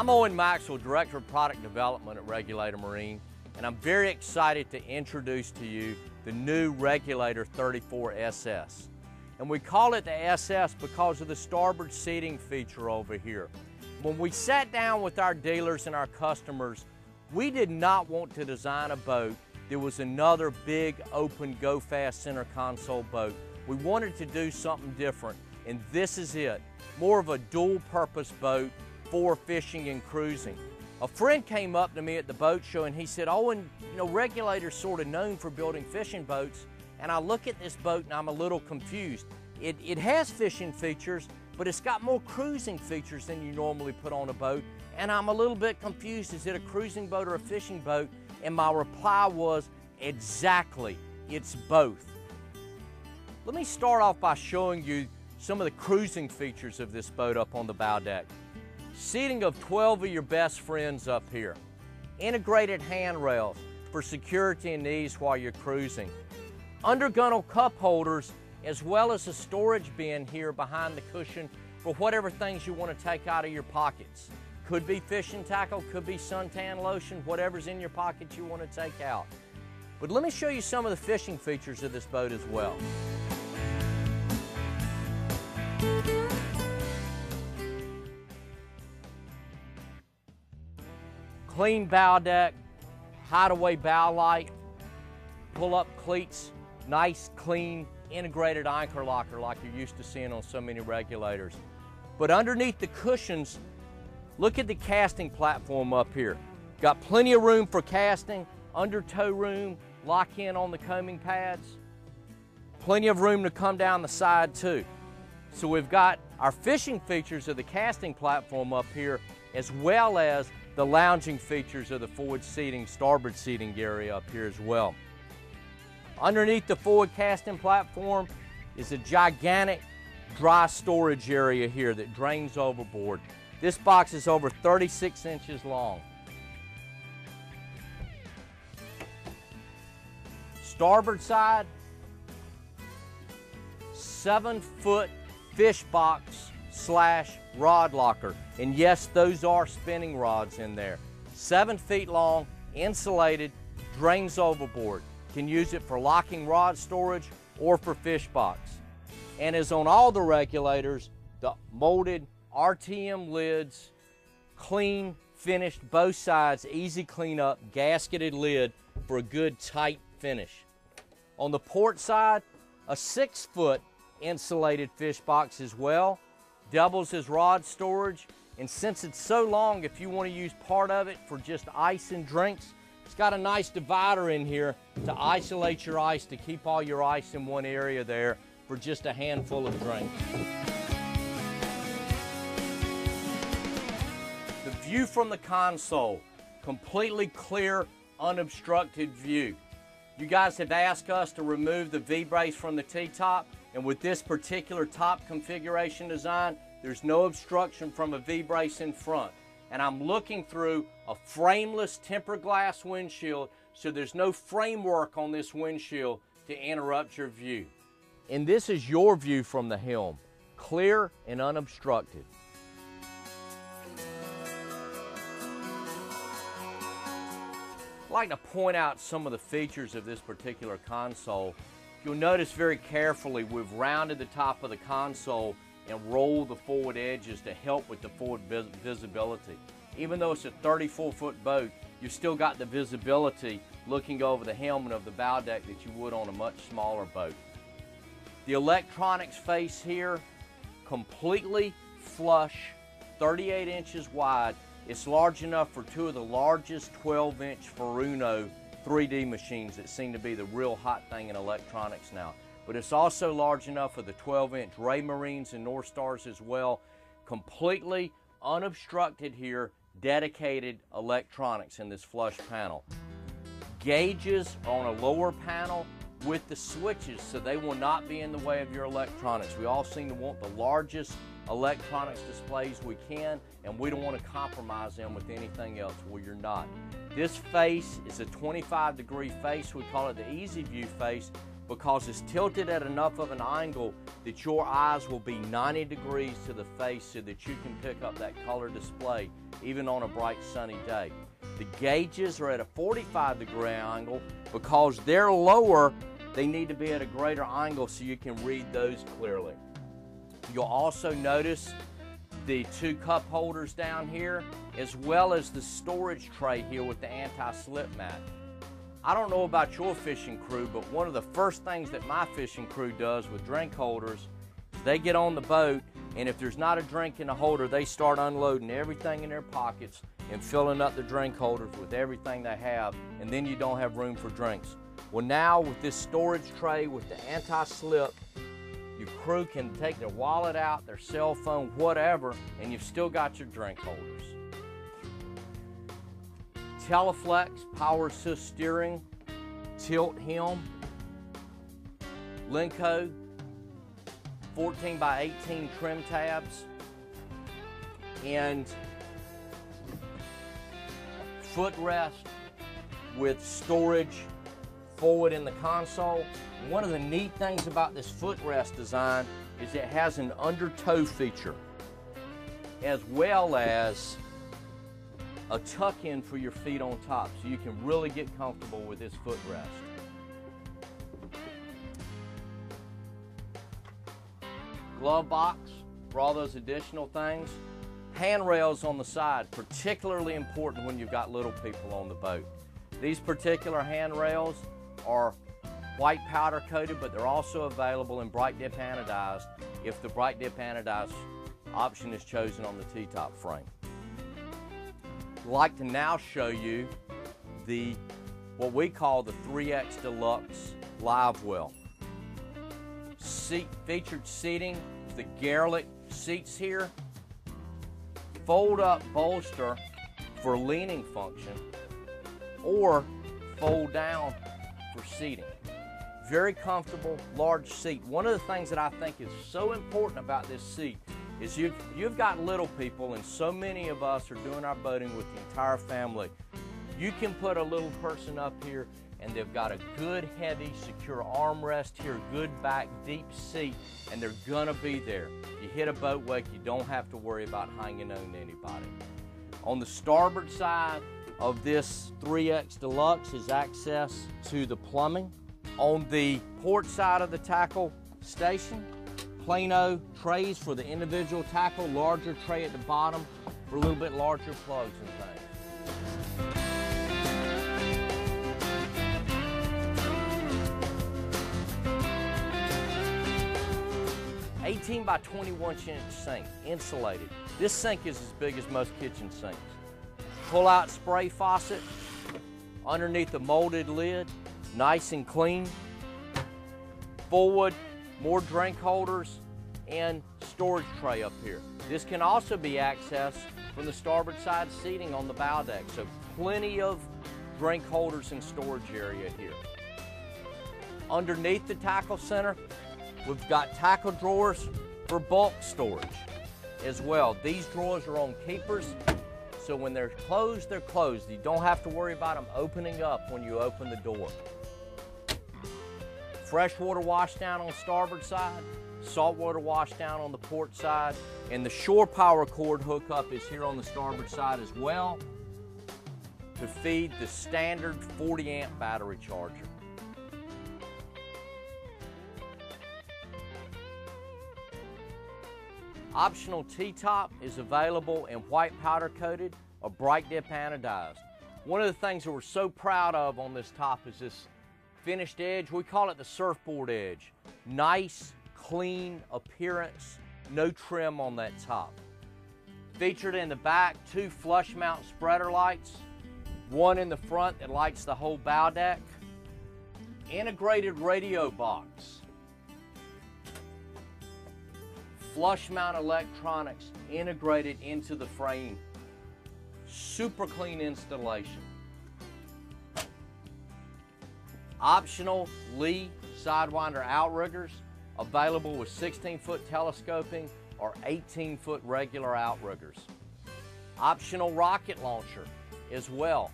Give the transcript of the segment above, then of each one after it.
I'm Owen Maxwell, Director of Product Development at Regulator Marine, and I'm very excited to introduce to you the new Regulator 34SS. And we call it the SS because of the starboard seating feature over here. When we sat down with our dealers and our customers, we did not want to design a boat that was another big, open, go-fast center console boat. We wanted to do something different, and this is it. More of a dual-purpose boat for fishing and cruising. A friend came up to me at the boat show and he said, oh, you know, Regulator's sort of known for building fishing boats. And I look at this boat and I'm a little confused. It, it has fishing features, but it's got more cruising features than you normally put on a boat. And I'm a little bit confused. Is it a cruising boat or a fishing boat? And my reply was, exactly, it's both. Let me start off by showing you some of the cruising features of this boat up on the bow deck. Seating of 12 of your best friends up here. Integrated handrails for security and ease while you're cruising. Undergunnel cup holders as well as a storage bin here behind the cushion for whatever things you want to take out of your pockets. Could be fishing tackle, could be suntan lotion, whatever's in your pocket you want to take out. But let me show you some of the fishing features of this boat as well. Clean bow deck, hideaway bow light, pull up cleats, nice clean integrated anchor locker like you're used to seeing on so many regulators. But underneath the cushions, look at the casting platform up here. Got plenty of room for casting, under tow room, lock in on the coaming pads. Plenty of room to come down the side too. So we've got our fishing features of the casting platform up here as well as the lounging features of the forward seating, starboard seating area up here as well. Underneath the forward casting platform is a gigantic dry storage area here that drains overboard. This box is over 36 inches long. Starboard side, seven foot fish box slash rod locker. And yes, those are spinning rods in there. Seven feet long, insulated, drains overboard. Can use it for locking rod storage or for fish box. And as on all the regulators, the molded RTM lids, clean, finished, both sides, easy cleanup, gasketed lid for a good tight finish. On the port side, a six foot insulated fish box as well doubles as rod storage. And since it's so long, if you want to use part of it for just ice and drinks, it's got a nice divider in here to isolate your ice, to keep all your ice in one area there for just a handful of drinks. The view from the console, completely clear, unobstructed view. You guys have asked us to remove the V-brace from the T-top. And with this particular top configuration design, there's no obstruction from a V-brace in front. And I'm looking through a frameless tempered glass windshield, so there's no framework on this windshield to interrupt your view. And this is your view from the helm, clear and unobstructed. I'd like to point out some of the features of this particular console You'll notice very carefully we've rounded the top of the console and rolled the forward edges to help with the forward vis visibility. Even though it's a 34 foot boat, you've still got the visibility looking over the helmet of the bow deck that you would on a much smaller boat. The electronics face here, completely flush, 38 inches wide. It's large enough for two of the largest 12 inch Furuno 3D machines that seem to be the real hot thing in electronics now. But it's also large enough for the 12-inch Raymarines and North Stars as well. Completely unobstructed here, dedicated electronics in this flush panel. Gauges on a lower panel with the switches so they will not be in the way of your electronics. We all seem to want the largest electronics displays we can, and we don't want to compromise them with anything else. Well, you're not. This face is a 25 degree face. We call it the Easy View face because it's tilted at enough of an angle that your eyes will be 90 degrees to the face so that you can pick up that color display even on a bright sunny day. The gauges are at a 45 degree angle because they're lower, they need to be at a greater angle so you can read those clearly. You'll also notice the two cup holders down here as well as the storage tray here with the anti-slip mat. I don't know about your fishing crew, but one of the first things that my fishing crew does with drink holders, is they get on the boat, and if there's not a drink in the holder, they start unloading everything in their pockets and filling up the drink holders with everything they have, and then you don't have room for drinks. Well, now with this storage tray with the anti-slip, your crew can take their wallet out, their cell phone, whatever, and you've still got your drink holders. Teleflex power assist steering, tilt helm, Lenco 14 by 18 trim tabs, and footrest with storage forward in the console. One of the neat things about this footrest design is it has an under toe feature as well as a tuck in for your feet on top so you can really get comfortable with this footrest. Glove box for all those additional things. Handrails on the side, particularly important when you've got little people on the boat. These particular handrails are white powder coated, but they're also available in bright dip anodized if the bright dip anodized option is chosen on the T-top frame like to now show you the what we call the 3X Deluxe Live Well. Seat, featured seating, the Garelick seats here, fold up bolster for leaning function, or fold down for seating. Very comfortable, large seat. One of the things that I think is so important about this seat is you've, you've got little people, and so many of us are doing our boating with the entire family. You can put a little person up here, and they've got a good, heavy, secure armrest here, good back, deep seat, and they're gonna be there. You hit a boat wake, you don't have to worry about hanging on to anybody. On the starboard side of this 3X Deluxe is access to the plumbing. On the port side of the tackle station, Plano trays for the individual tackle, larger tray at the bottom for a little bit larger plugs and things. 18 by 21 inch sink, insulated. This sink is as big as most kitchen sinks. Pull out spray faucet, underneath the molded lid, nice and clean. Forward more drink holders, and storage tray up here. This can also be accessed from the starboard side seating on the bow deck, so plenty of drink holders and storage area here. Underneath the tackle center, we've got tackle drawers for bulk storage as well. These drawers are on keepers, so when they're closed, they're closed. You don't have to worry about them opening up when you open the door. Freshwater washdown on starboard side, saltwater washdown on the port side, and the shore power cord hookup is here on the starboard side as well to feed the standard 40 amp battery charger. Optional T-top is available in white powder coated or bright dip anodized. One of the things that we're so proud of on this top is this finished edge. We call it the surfboard edge. Nice, clean appearance, no trim on that top. Featured in the back, two flush mount spreader lights, one in the front that lights the whole bow deck, integrated radio box, flush mount electronics integrated into the frame, super clean installation. Optional Lee Sidewinder outriggers available with 16 foot telescoping or 18 foot regular outriggers. Optional rocket launcher as well.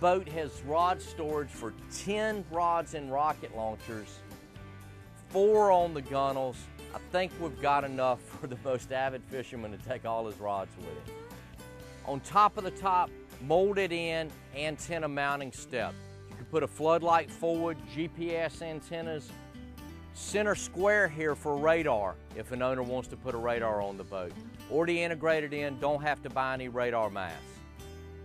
boat has rod storage for 10 rods and rocket launchers, four on the gunnels. I think we've got enough for the most avid fisherman to take all his rods with him. On top of the top, molded in antenna mounting step. You can put a floodlight forward, GPS antennas, center square here for radar if an owner wants to put a radar on the boat. Already integrated in, don't have to buy any radar masts.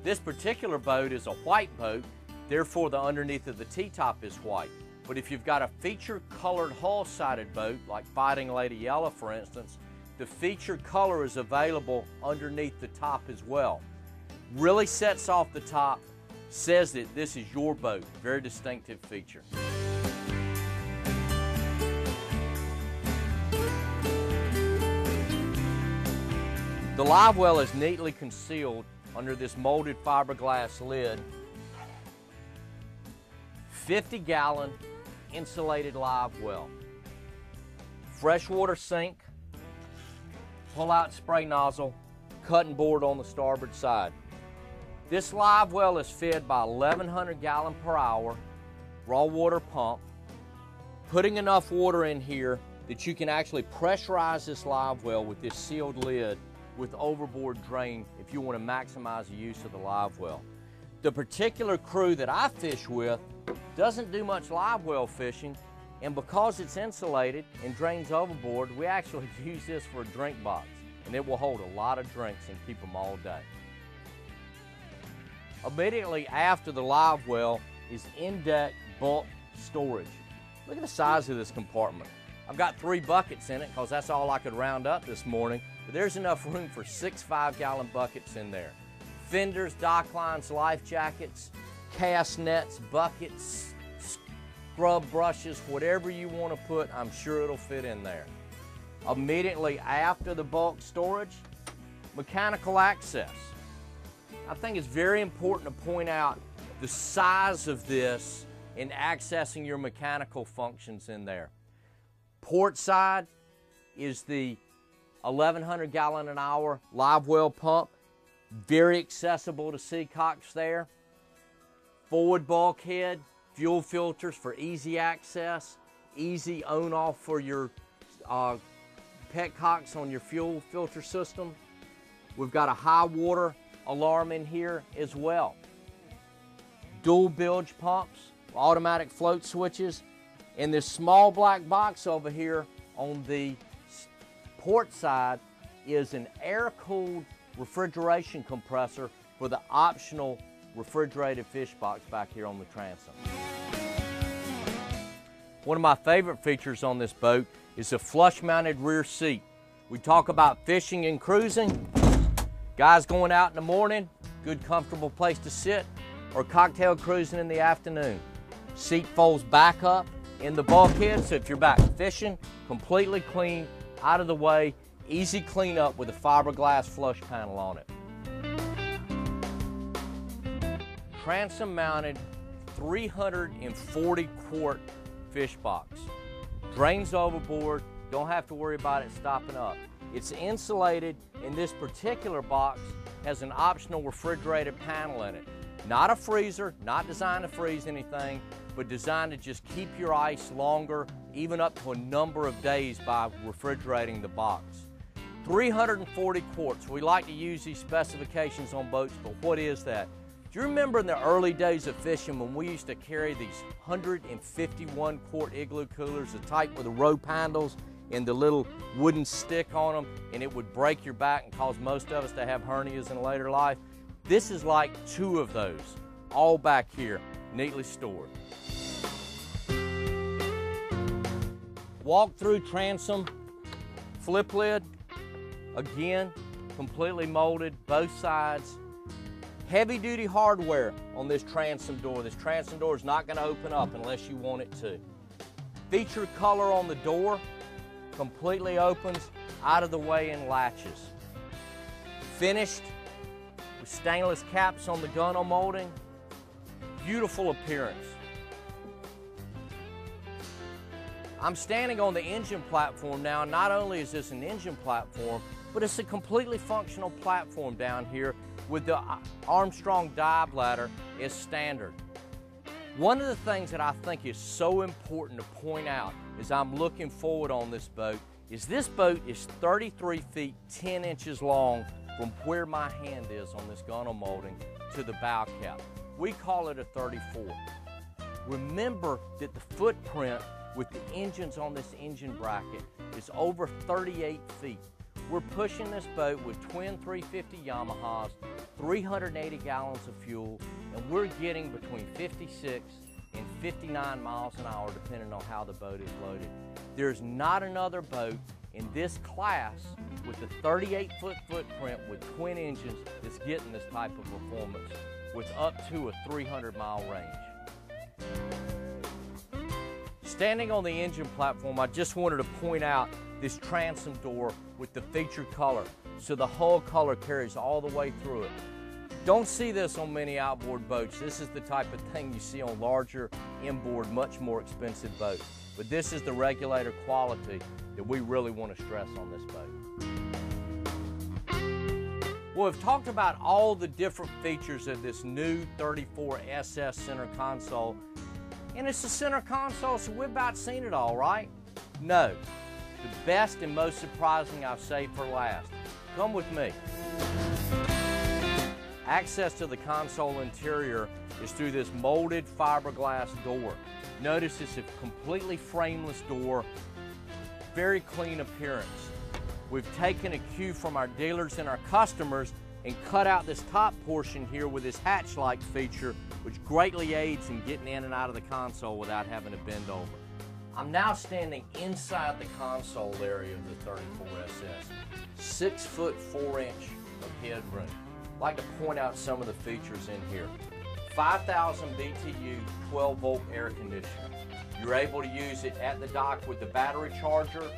This particular boat is a white boat, therefore the underneath of the T-top is white. But if you've got a feature colored hull-sided boat, like Fighting Lady Yellow for instance, the feature color is available underneath the top as well. Really sets off the top, says that this is your boat. Very distinctive feature. The live well is neatly concealed under this molded fiberglass lid. 50 gallon insulated live well. Freshwater sink, pull out spray nozzle, cutting board on the starboard side. This live well is fed by 1100 gallon per hour raw water pump, putting enough water in here that you can actually pressurize this live well with this sealed lid with overboard drain if you want to maximize the use of the live well. The particular crew that I fish with doesn't do much live well fishing, and because it's insulated and drains overboard, we actually use this for a drink box, and it will hold a lot of drinks and keep them all day. Immediately after the live well is in-deck bulk storage. Look at the size of this compartment. I've got three buckets in it because that's all I could round up this morning, but there's enough room for six five gallon buckets in there. Fenders, dock lines, life jackets, cast nets, buckets, scrub brushes, whatever you want to put, I'm sure it'll fit in there. Immediately after the bulk storage, mechanical access. I think it's very important to point out the size of this in accessing your mechanical functions in there. Port side is the 1100 gallon an hour live well pump. Very accessible to seacocks there. Forward bulkhead, fuel filters for easy access, easy on off for your uh, petcocks on your fuel filter system. We've got a high water alarm in here as well. Dual bilge pumps, automatic float switches, and this small black box over here on the port side is an air-cooled refrigeration compressor for the optional refrigerated fish box back here on the transom. One of my favorite features on this boat is the flush mounted rear seat. We talk about fishing and cruising. Guys going out in the morning, good comfortable place to sit, or cocktail cruising in the afternoon. Seat folds back up in the bulkhead, so if you're back fishing, completely clean, out of the way, easy cleanup with a fiberglass flush panel on it. Transom mounted 340 quart fish box. Drains overboard, don't have to worry about it stopping up. It's insulated and this particular box has an optional refrigerated panel in it. Not a freezer, not designed to freeze anything, but designed to just keep your ice longer, even up to a number of days by refrigerating the box. 340 quarts. We like to use these specifications on boats, but what is that? Do you remember in the early days of fishing when we used to carry these 151 quart igloo coolers, the type with the rope handles and the little wooden stick on them, and it would break your back and cause most of us to have hernias in later life? This is like two of those, all back here, neatly stored. Walk through transom, flip lid, again, completely molded, both sides, Heavy duty hardware on this transom door. This transom door is not going to open up unless you want it to. Feature color on the door, completely opens, out of the way and latches. Finished with stainless caps on the gunnel molding. Beautiful appearance. I'm standing on the engine platform now. Not only is this an engine platform, but it's a completely functional platform down here with the uh, Armstrong dive ladder is standard. One of the things that I think is so important to point out as I'm looking forward on this boat is this boat is 33 feet 10 inches long from where my hand is on this gunnel molding to the bow cap. We call it a 34. Remember that the footprint with the engines on this engine bracket is over 38 feet. We're pushing this boat with twin 350 Yamahas, 380 gallons of fuel, and we're getting between 56 and 59 miles an hour depending on how the boat is loaded. There's not another boat in this class with a 38 foot footprint with twin engines that's getting this type of performance with up to a 300 mile range. Standing on the engine platform, I just wanted to point out this transom door with the featured color. So the hull color carries all the way through it. Don't see this on many outboard boats. This is the type of thing you see on larger inboard, much more expensive boats. But this is the regulator quality that we really want to stress on this boat. Well, we've talked about all the different features of this new 34SS center console. And it's the center console, so we've about seen it all, right? No. The best and most surprising I've saved for last. Come with me. Access to the console interior is through this molded fiberglass door. Notice it's a completely frameless door, very clean appearance. We've taken a cue from our dealers and our customers and cut out this top portion here with this hatch-like feature, which greatly aids in getting in and out of the console without having to bend over. I'm now standing inside the console area of the 34SS. Six foot four inch of headroom. I'd like to point out some of the features in here. 5,000 BTU 12 volt air conditioner. You're able to use it at the dock with the battery charger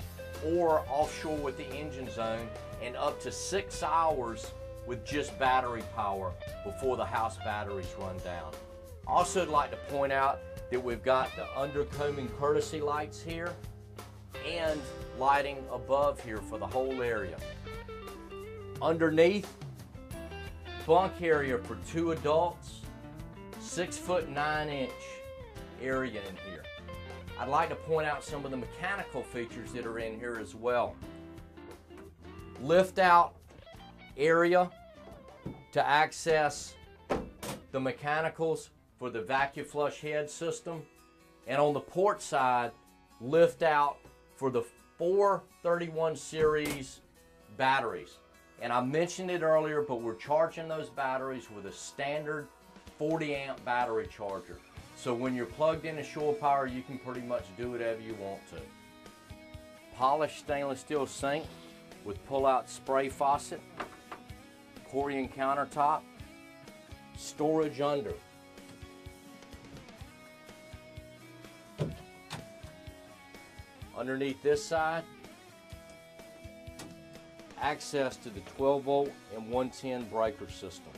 or offshore with the engine zone and up to six hours with just battery power before the house batteries run down. Also, I'd like to point out that we've got the undercoaming courtesy lights here and lighting above here for the whole area. Underneath, bunk area for two adults, six foot nine inch area in here. I'd like to point out some of the mechanical features that are in here as well. Lift out area to access the mechanicals for the vacuum flush head system. And on the port side, lift out for the 431 series batteries. And I mentioned it earlier, but we're charging those batteries with a standard 40 amp battery charger. So when you're plugged into shore power, you can pretty much do whatever you want to. Polished stainless steel sink with pull-out spray faucet, Corian countertop, storage under. Underneath this side, access to the 12 volt and 110 breaker systems.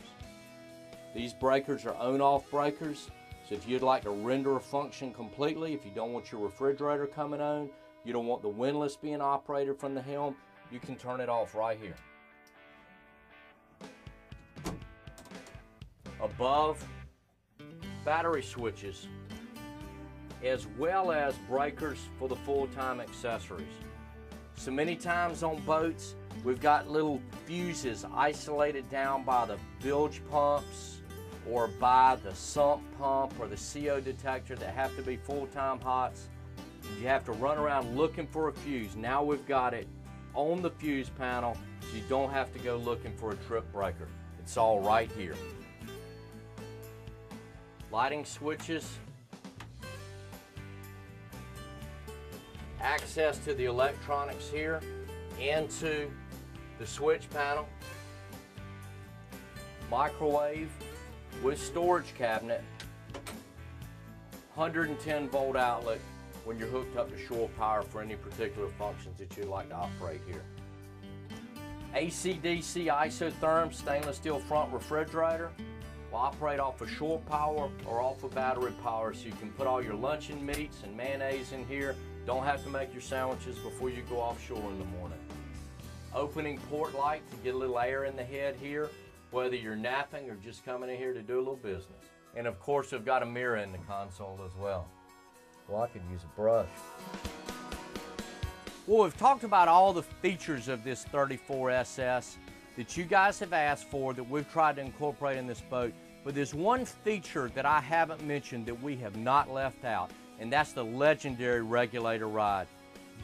These breakers are on-off breakers, so if you'd like to render a function completely, if you don't want your refrigerator coming on, you don't want the windlass being operated from the helm, you can turn it off right here. Above, battery switches, as well as breakers for the full-time accessories. So many times on boats, we've got little fuses isolated down by the bilge pumps or by the sump pump or the CO detector that have to be full-time hots. You have to run around looking for a fuse. Now we've got it on the fuse panel so you don't have to go looking for a trip breaker. It's all right here. Lighting switches access to the electronics here into the switch panel, microwave with storage cabinet, 110 volt outlet when you're hooked up to shore power for any particular functions that you'd like to operate here. AC-DC isotherm stainless steel front refrigerator will operate off of shore power or off of battery power so you can put all your luncheon meats and mayonnaise in here don't have to make your sandwiches before you go offshore in the morning. Opening port light to get a little air in the head here. whether you're napping or just coming in here to do a little business. And of course, we've got a mirror in the console as well. Well, I could use a brush. Well, we've talked about all the features of this 34SS that you guys have asked for that we've tried to incorporate in this boat. But there's one feature that I haven't mentioned that we have not left out, and that's the legendary regulator ride.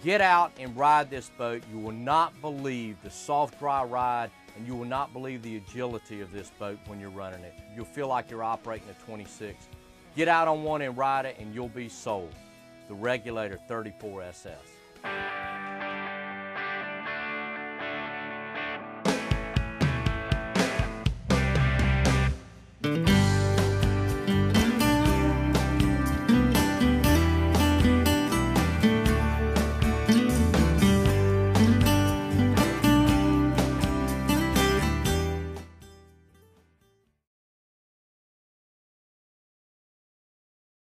Get out and ride this boat. You will not believe the soft, dry ride, and you will not believe the agility of this boat when you're running it. You'll feel like you're operating a 26. Get out on one and ride it, and you'll be sold. The Regulator 34SS.